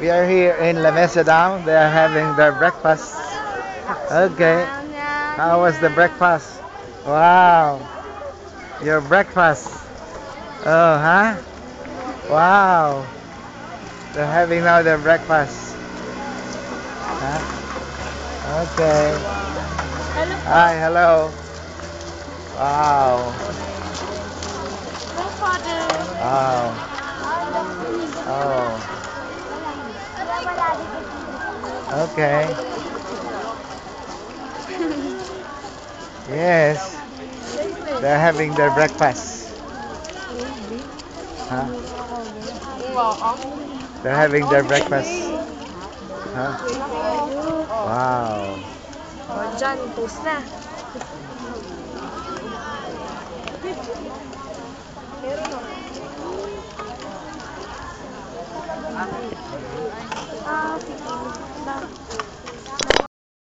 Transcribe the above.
We are here in La Mesa Dam. They are having their breakfast. Okay. How was the breakfast? Wow. Your breakfast. Oh, huh? Wow. They're having now their breakfast. Huh? Okay. Hi, hello. Wow. Grandfather. Wow. Oh. Okay. Yes. They're having their breakfast. Huh? They're having their breakfast. Huh? Wow.